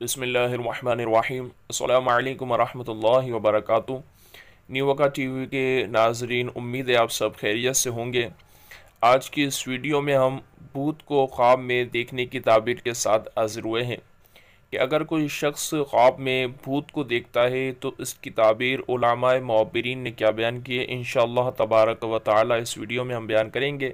بسم اللہ الرحمن الرحیم۔ السلام علیکم ورحمۃ اللہ وبرکاتہ۔ نیو وقا ٹی وی کے ناظرین، امید ہے آپ سب خیریت سے ہوں گے۔ آج کی اس ویڈیو میں ہم بھوت کو خواب میں دیکھنے کی تعبیر کے ساتھ حاضر ہوئے ہیں۔ کہ اگر کوئی شخص خواب میں بھوت کو دیکھتا ہے، تو اس کی تعبیر علماء معبرین نے کیا بیان کی ہے۔ انشاءاللہ تبارک و تعالی اس ویڈیو میں ہم بیان کریں گے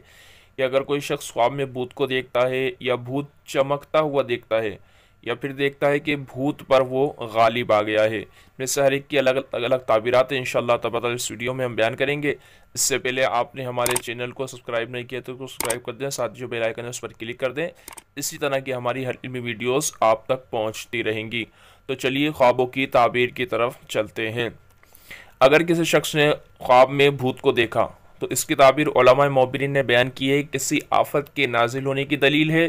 کہ اگر کوئی شخص خواب میں بھوت کو دیکھتا ہے یا بھوت چمکتا ہوا دیکھتا ہے یا پھر دیکھتا ہے کہ بھوت پر وہ غالب آ گیا ہے۔ میں سے ہر ایک کی الگ الگ تعبیرات ہیں۔ انشاءاللہ تبادل اس ویڈیو میں ہم بیان کریں گے۔ اس سے پہلے آپ نے ہمارے چینل کو سبسکرائب نہیں کیا تو سبسکرائب کر دیں۔ ساتھ جو بیل آئیکن ہے اس پر کلک کر دیں۔ اسی طرح کی ہماری ہر علمی ویڈیوز آپ تک پہنچتی رہیں گی۔ تو چلیے خوابوں کی تعبیر کی طرف چلتے ہیں۔ اگر کسی شخص نے خواب میں بھوت کو دیکھا تو اس کی تعبیر علماء معبرین نے بیان کی ہے۔ کسی آفت کے نازل ہونے کی دلیل ہے۔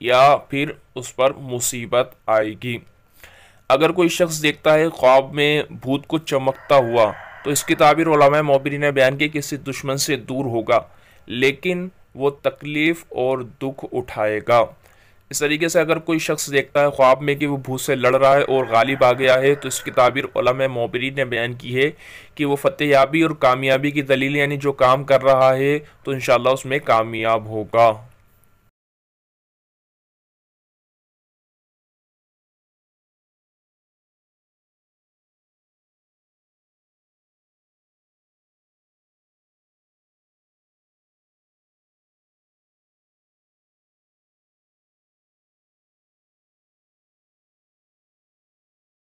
یا پھر اس پر مصیبت آئے گی۔ اگر کوئی شخص دیکھتا ہے خواب میں بھوت کو چمکتا ہوا، تو اس کی تعبیر علماء موبری نے بیان کی کسی دشمن سے دور ہوگا، لیکن وہ تکلیف اور دکھ اٹھائے گا۔ اس طریقے سے اگر کوئی شخص دیکھتا ہے خواب میں کہ وہ بھوت سے لڑ رہا ہے اور غالب آ گیا ہے، تو اس کی تعبیر علماء موبری نے بیان کی ہے کہ وہ فتح یابی اور کامیابی کی دلیل یعنی جو کام کر رہا ہے، تو انشاءاللہ اس میں کامیاب ہوگا۔